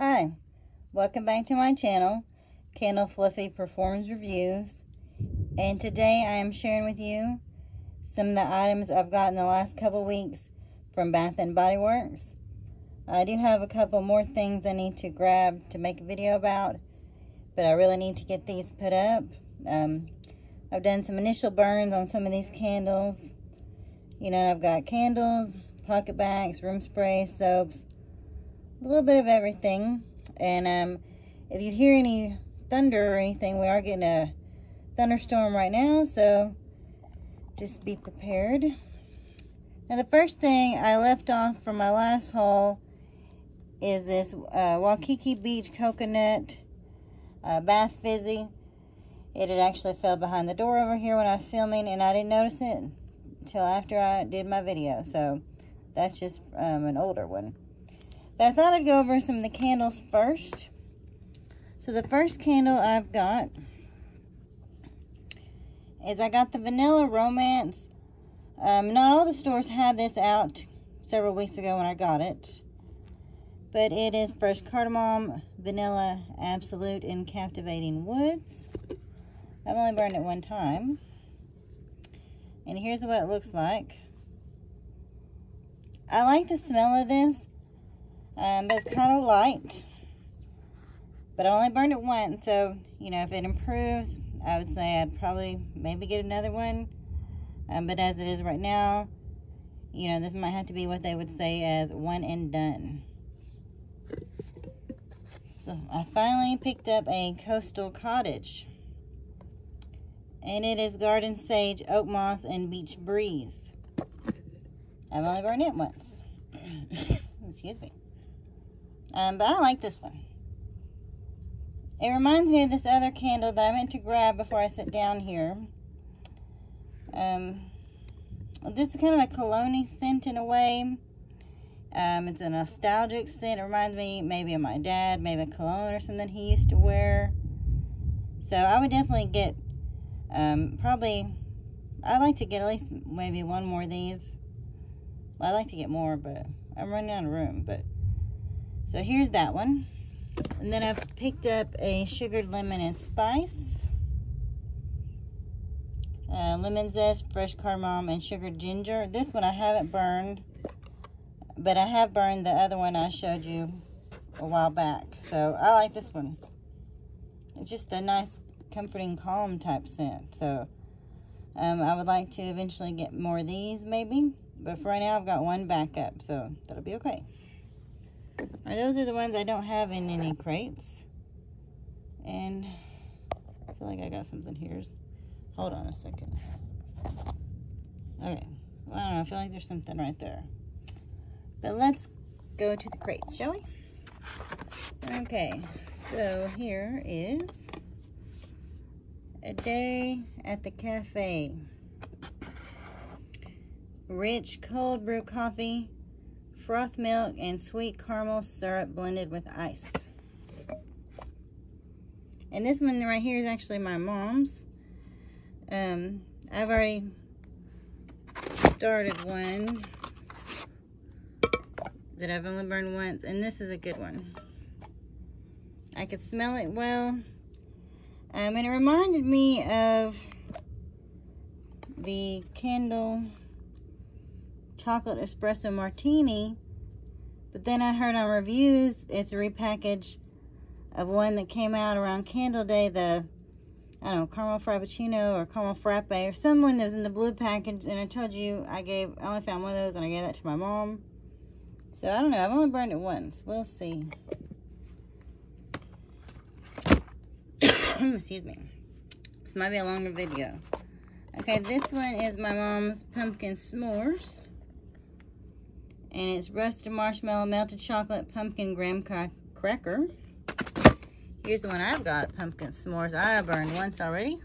Hi, welcome back to my channel, Candle Fluffy Performance Reviews. And today I am sharing with you some of the items I've got in the last couple weeks from Bath & Body Works. I do have a couple more things I need to grab to make a video about, but I really need to get these put up. Um, I've done some initial burns on some of these candles. You know, I've got candles, PocketBacs, room spray, soaps, a little bit of everything. And um, if you hear any thunder or anything, we are getting a thunderstorm right now, so just be prepared. Now the first thing I left off from my last haul is this uh, Waikiki Beach Coconut uh, Bath Fizzy. It had actually fell behind the door over here when I was filming and I didn't notice it until after I did my video. So that's just um, an older one. But I thought I'd go over some of the candles first. So the first candle I've got is I got the Vanilla Romance. Um, not all the stores had this out several weeks ago when I got it. But it is Fresh Cardamom Vanilla Absolute and Captivating Woods. I've only burned it one time. And here's what it looks like. I like the smell of this. Um, but it's kind of light. But I only burned it once, so, you know, if it improves, I would say I'd probably maybe get another one. Um, but as it is right now, you know, this might have to be what they would say as one and done. So I finally picked up a Coastal Cottage. And it is Garden Sage, Oak Moss, and Beach Breeze. I've only burned it once. Excuse me. Um, but I like this one. It reminds me of this other candle that I meant to grab before I sit down here. Um, this is kind of a cologne scent in a way. Um, it's a nostalgic scent. It reminds me maybe of my dad, maybe a cologne or something he used to wear. So I would definitely get, um, probably, I'd like to get at least maybe one more of these. Well, I'd like to get more, but I'm running out of room. But so here's that one. And then I've picked up a sugared lemon and spice. Uh, lemon zest, fresh cardamom, and sugared ginger. This one I haven't burned, but I have burned the other one I showed you a while back. So I like this one. It's just a nice, comforting, calm type scent. So um, I would like to eventually get more of these maybe. But for right now, I've got one backup, so that'll be okay. Right, those are the ones I don't have in any crates. And I feel like I got something here. Hold on a second. Okay. Well, I don't know. I feel like there's something right there. But let's go to the crates, shall we? Okay. So here is a day at the cafe. Rich cold brew coffee froth milk and sweet caramel syrup blended with ice. And this one right here is actually my mom's. Um, I've already started one that I've only burned once, and this is a good one. I could smell it well. Um, and it reminded me of the candle chocolate espresso martini. But then I heard on reviews, it's a repackage of one that came out around Candle Day, the, I don't know, caramel frappuccino or caramel frappe or someone that was in the blue package. And I told you I gave, I only found one of those and I gave that to my mom. So I don't know, I've only burned it once. We'll see. Excuse me. This might be a longer video. Okay, this one is my mom's pumpkin s'mores. And it's roasted marshmallow, melted chocolate, pumpkin graham cracker. Here's the one I've got, pumpkin s'mores. I burned once already.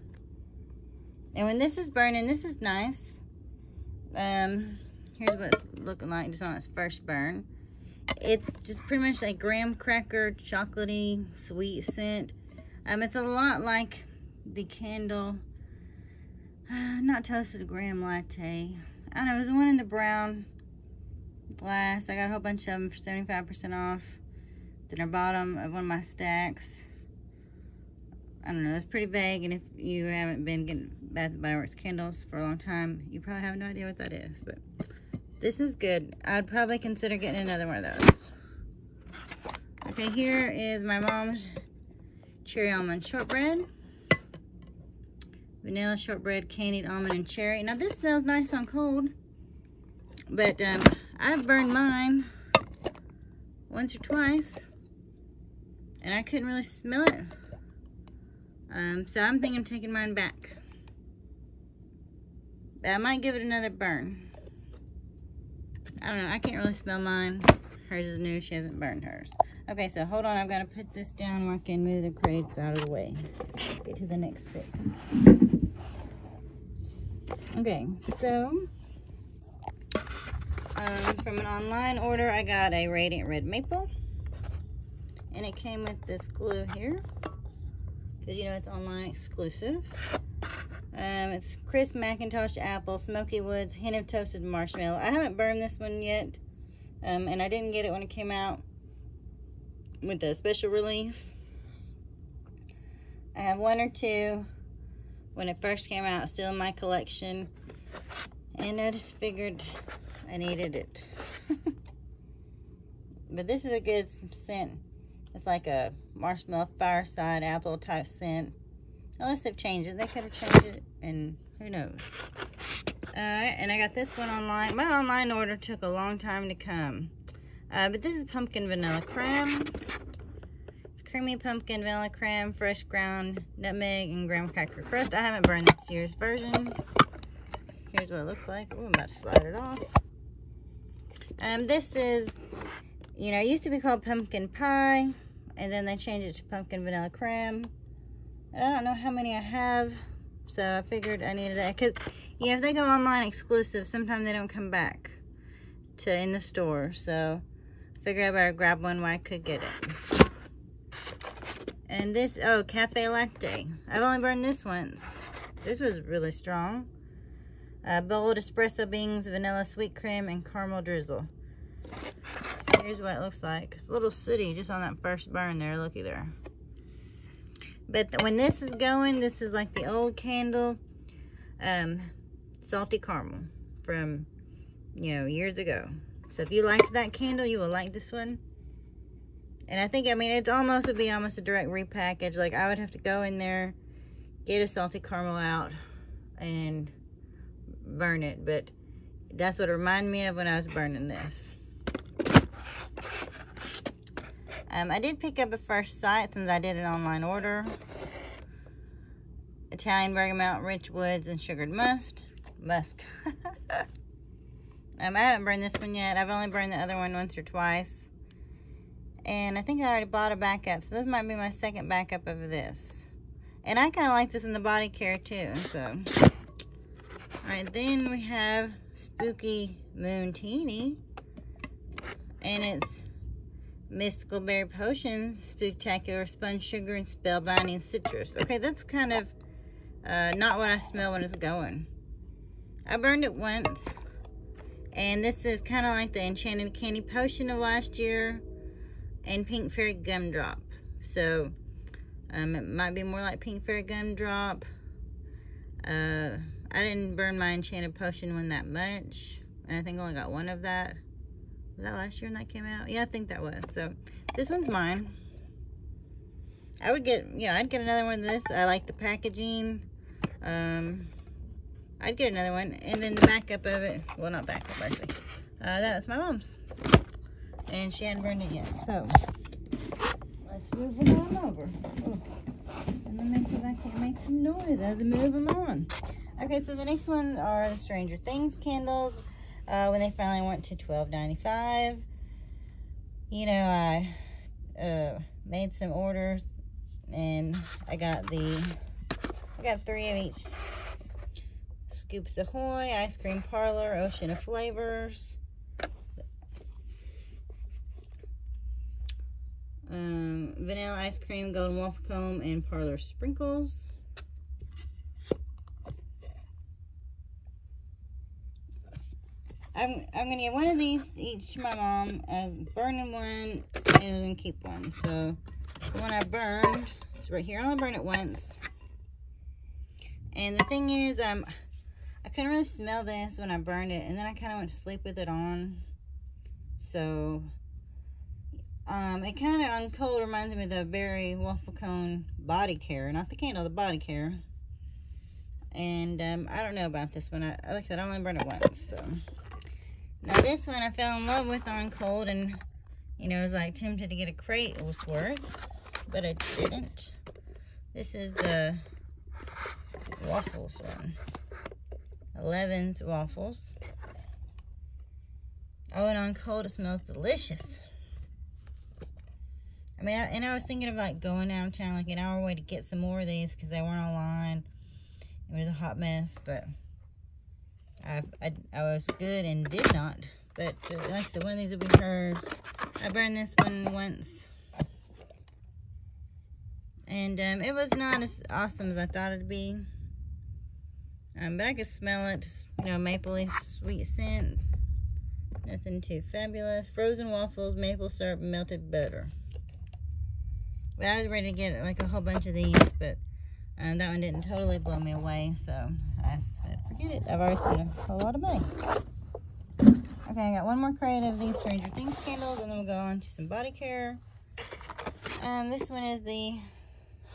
And when this is burning, this is nice. Um, here's what it's looking like just on its first burn. It's just pretty much like graham cracker, chocolatey, sweet scent. Um, it's a lot like the candle, uh, not toasted graham latte. I don't know, it was the one in the brown glass. I got a whole bunch of them for 75% off. The bottom of one of my stacks. I don't know, that's pretty vague, and if you haven't been getting Bath & Body Works candles for a long time, you probably have no idea what that is, but this is good. I'd probably consider getting another one of those. Okay, here is my mom's cherry almond shortbread. Vanilla shortbread, candied almond, and cherry. Now, this smells nice on cold, but um, I've burned mine once or twice, and I couldn't really smell it. Um, so I'm thinking of taking mine back. But I might give it another burn. I don't know. I can't really smell mine. Hers is new. She hasn't burned hers. Okay, so hold on. I've got to put this down where I can move the crates out of the way. Get to the next six. Okay, so um, from an online order, I got a Radiant Red Maple. And it came with this glue here because you know it's online exclusive. Um, it's crisp McIntosh apple, smoky woods, hint of toasted marshmallow. I haven't burned this one yet, um, and I didn't get it when it came out with the special release. I have one or two when it first came out, still in my collection, and I just figured I needed it. but this is a good scent. It's like a marshmallow fireside apple type scent. Unless they've changed it. They could have changed it and who knows. Alright, and I got this one online. My online order took a long time to come. Uh, but this is pumpkin vanilla creme. It's creamy pumpkin vanilla creme, fresh ground nutmeg, and graham cracker crust. I haven't burned this year's version. Here's what it looks like. Ooh, I'm about to slide it off. Um, this is, you know, it used to be called pumpkin pie and then they changed it to pumpkin vanilla creme. I don't know how many I have, so I figured I needed that. Because, yeah, if they go online exclusive, sometimes they don't come back to in the store. So, I figured I better grab one while I could get it. And this, oh, Cafe Latte. I've only burned this once. This was really strong. Uh, bold espresso beans, vanilla sweet cream, and caramel drizzle. Here's what it looks like. It's a little sooty just on that first burn there. Looky there. But when this is going, this is like the old candle um, salty caramel from, you know, years ago. So if you liked that candle, you will like this one. And I think, I mean, it's almost would be almost a direct repackage. Like I would have to go in there, get a salty caramel out and burn it. But that's what it reminded me of when I was burning this. Um, I did pick up a First Sight since I did an online order. Italian bergamot, rich woods, and sugared musk. Musk. um, I haven't burned this one yet. I've only burned the other one once or twice. And I think I already bought a backup. So this might be my second backup of this. And I kind of like this in the body care too. So, Alright, then we have Spooky Moon Teeny. And it's Mystical Berry Potion, Spectacular Spun Sugar, and Spellbinding Citrus. Okay, that's kind of uh, not what I smell when it's going. I burned it once. And this is kind of like the Enchanted Candy Potion of last year. And Pink Fairy Gumdrop. So, um, it might be more like Pink Fairy Gumdrop. Uh, I didn't burn my Enchanted Potion one that much. And I think I only got one of that. Was that last year when that came out? Yeah, I think that was. So this one's mine. I would get, you know, I'd get another one of this. I like the packaging. Um, I'd get another one. And then the backup of it, well, not backup, actually. Uh, that was my mom's. And she hadn't burned it yet. So, let's move them on over. Ooh. And then make sure I can't make some noise as I move them on. Okay, so the next one are the Stranger Things candles uh, when they finally went to $12.95. You know, I uh, made some orders and I got the, I got three of each. Scoops Ahoy, Ice Cream Parlor, Ocean of Flavors. Um, vanilla ice cream, golden waffle cone, and parlor sprinkles. I'm, I'm going to get one of these each to my mom. I'm burning one and keep one. So the one I burned is right here. I only burned it once. And the thing is, um, I couldn't really smell this when I burned it. And then I kind of went to sleep with it on. So um, it kind of on cold reminds me of the Berry Waffle Cone body care. Not the candle, the body care. And um, I don't know about this one. I, like I said, I only burned it once. So now this one I fell in love with on cold. And, you know, I was like tempted to get a crate it was worth. But I didn't. This is the waffles one. 11's waffles. Oh, and on cold, it smells delicious. I mean, I, and I was thinking of like going downtown like an hour away to get some more of these because they weren't online. It was a hot mess, but I, I, I was good and did not. But uh, like I said, one of these will be hers. I burned this one once. And um, it was not as awesome as I thought it'd be. Um, but I could smell it, you know, mapley sweet scent. Nothing too fabulous. Frozen waffles, maple syrup, melted butter. But I was ready to get like a whole bunch of these, but um, that one didn't totally blow me away. So I said, forget it. I've already spent a whole lot of money. Okay, I got one more crate of these Stranger Things candles, and then we'll go on to some body care. Um, this one is the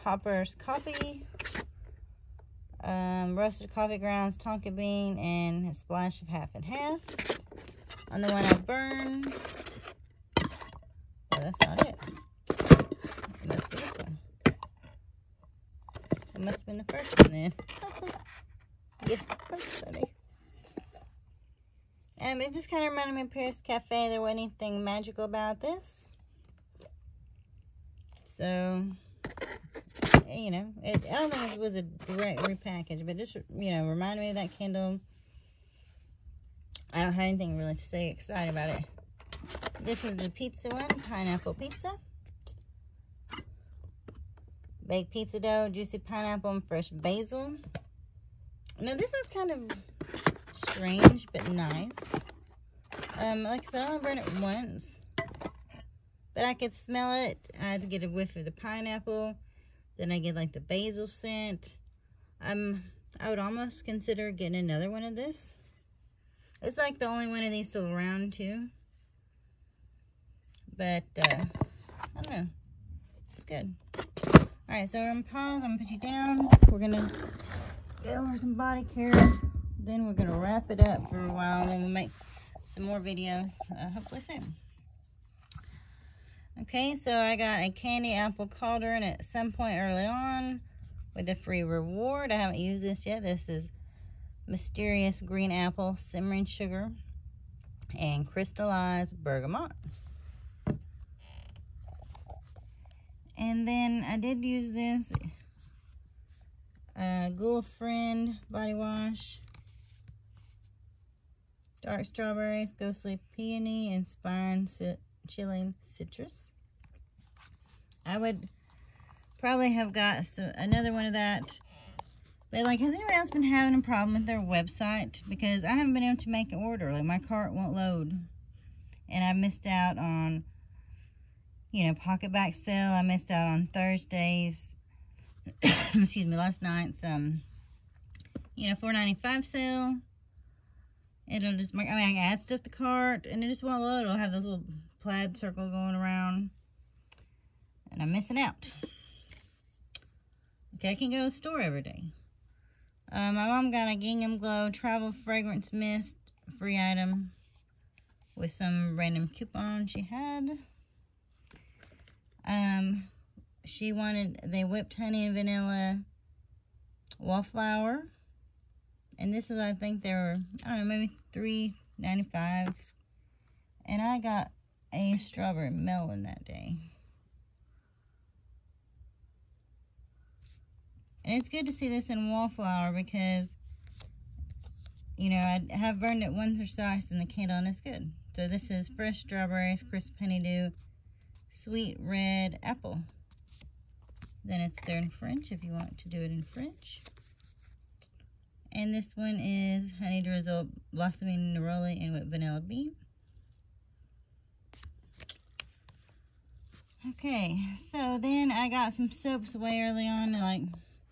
Hopper's Coffee um, roasted coffee grounds, tonka bean, and a splash of half and half. On the one I well, that's not it. It must be this one. It must have been the first one then. yeah, that's funny. Um, it just kind of reminded me of Paris Cafe. There wasn't anything magical about this. So, you know, it, I don't think it was a direct repackage, but just, you know, reminded me of that candle. I don't have anything really to say excited about it. This is the pizza one, pineapple pizza. Baked pizza dough, juicy pineapple, and fresh basil. Now, this one's kind of strange, but nice. Um, like I said, I only burned it once. But I could smell it. I had to get a whiff of the pineapple. Then I get like the basil scent. Um, I would almost consider getting another one of this. It's like the only one of these still around too. But, uh, I don't know. It's good. Alright, so we're going to pause. I'm gonna put you down. We're gonna go over some body care. Then we're gonna wrap it up for a while. And then we'll make some more videos, uh, hopefully soon. Okay, so I got a candy apple cauldron at some point early on with a free reward. I haven't used this yet. This is mysterious green apple, simmering sugar, and crystallized bergamot. And then I did use this uh, Ghoul Friend body wash. Dark strawberries, ghostly peony, and spine chilling citrus. I would probably have got some, another one of that. But like, has anyone else been having a problem with their website? Because I haven't been able to make an order. Like, my cart won't load. And I missed out on, you know, PocketBac sale. I missed out on Thursdays. excuse me, last night's, um, you know, 4.95 sale. It'll just, I mean, I can add stuff to cart, and it just won't load. It'll have this little plaid circle going around. And I'm missing out. Okay, I can go to the store every day. Uh, my mom got a Gingham Glow Travel Fragrance Mist free item with some random coupon she had. Um, she wanted the whipped honey and vanilla wallflower. And this is, I think, there were, I don't know, maybe three ninety five. And I got a strawberry melon that day. And it's good to see this in wallflower because, you know, I have burned it once or twice and the candle and it's good. So this is fresh strawberries, crisp honeydew, sweet red apple. Then it's there in French if you want to do it in French. And this one is honey drizzle, blossoming neroli, and with vanilla bean. Okay, so then I got some soaps way early on, like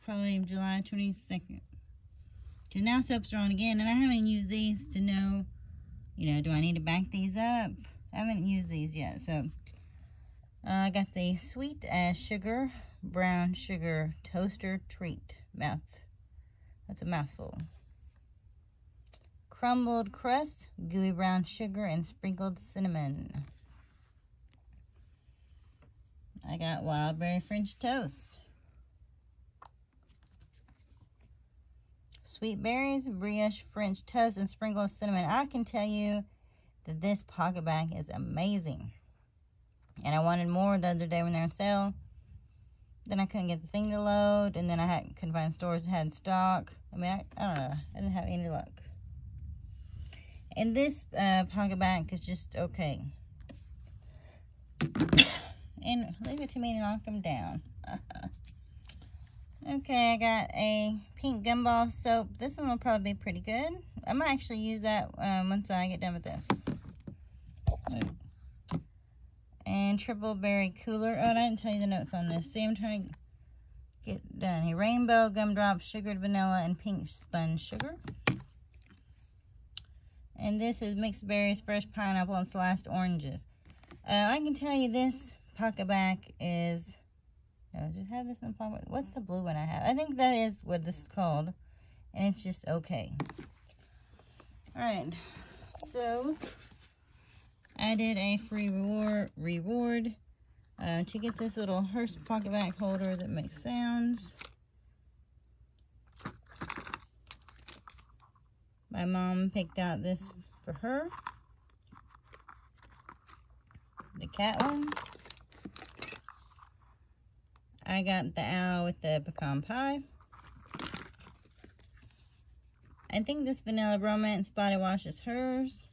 probably July 22nd. Because now soaps are on again, and I haven't used these to know, you know, do I need to back these up? I haven't used these yet, so uh, I got the Sweet as Sugar Brown Sugar Toaster Treat mouth. That's a mouthful. Crumbled crust, gooey brown sugar, and sprinkled cinnamon. I got wild berry French toast. Sweet berries, brioche French toast, and sprinkled cinnamon. I can tell you that this PocketBac is amazing. And I wanted more the other day when they're on sale. Then I couldn't get the thing to load. And then I had, couldn't find stores that had stock. I mean, I, I don't know. I didn't have any luck. And this uh, PocketBac is just okay. and leave it to me to knock them down. okay, I got a pink gumball soap. This one will probably be pretty good. I might actually use that um, once I get done with this. Triple berry cooler. Oh, I didn't tell you the notes on this. See, I'm trying to get done here. Rainbow gumdrop, sugared vanilla, and pink spun sugar. And this is mixed berries, fresh pineapple, and sliced oranges. Uh, I can tell you this PocketBac is, no, just have this in pocket. What's the blue one I have? I think that is what this is called. And it's just okay. Alright, so I did a free reward, reward uh, to get this little Hearst PocketBac holder that makes sounds. My mom picked out this for her. The cat one. I got the owl with the pecan pie. I think this Vanilla Romance body wash is hers.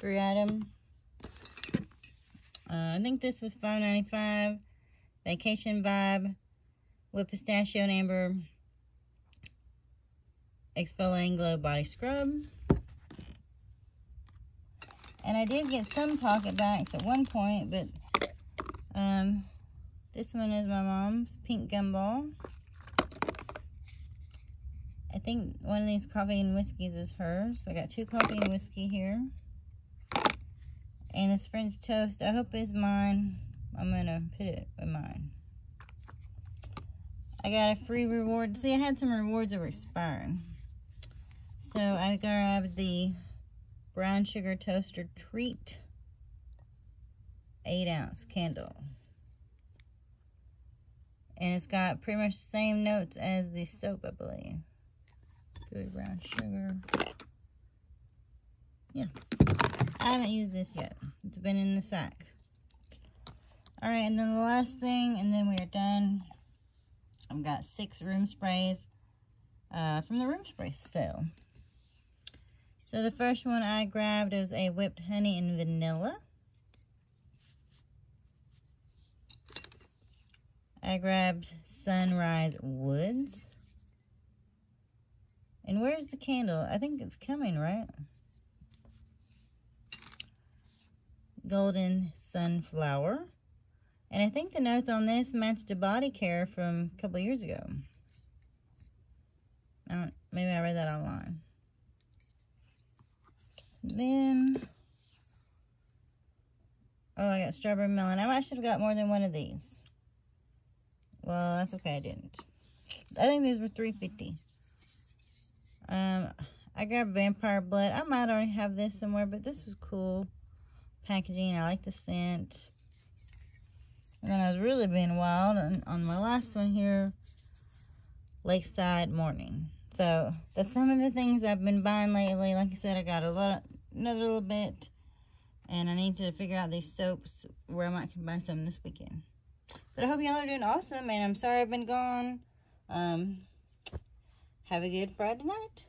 Three item. Uh, I think this was $5.95. Vacation Vibe with pistachio and amber Exfoliating Glow Body Scrub. And I did get some PocketBacs at one point, but um, this one is my mom's pink gumball. I think one of these coffee and whiskeys is hers. So I got two coffee and whiskey here. And this French toast, I hope is mine. I'm to put it with mine. I got a free reward. See, I had some rewards that were expiring. So I grabbed the brown sugar toaster treat 8 ounce candle. And it's got pretty much the same notes as the soap, I believe. Good brown sugar. Yeah. I haven't used this yet. It's been in the sack. Alright, and then the last thing, and then we are done. I've got six room sprays uh, from the room spray sale. So the first one I grabbed was a whipped honey and vanilla. I grabbed Sunrise Woods. And where's the candle? I think it's coming, right? Golden Sunflower. And I think the notes on this match the body care from a couple years ago. I don't, maybe I read that online. Then, oh, I got strawberry melon. I should have got more than one of these. Well, that's okay, I didn't. I think these were 350 Um, I got vampire blood. I might already have this somewhere, but this is cool packaging. I like the scent. And then I was really being wild on, on my last one here, Lakeside Morning. So that's some of the things I've been buying lately. Like I said, I got a lot, another little bit. And I need to figure out these soaps where I might can buy some this weekend. But I hope y'all are doing awesome. And I'm sorry I've been gone. Um, have a good Friday night.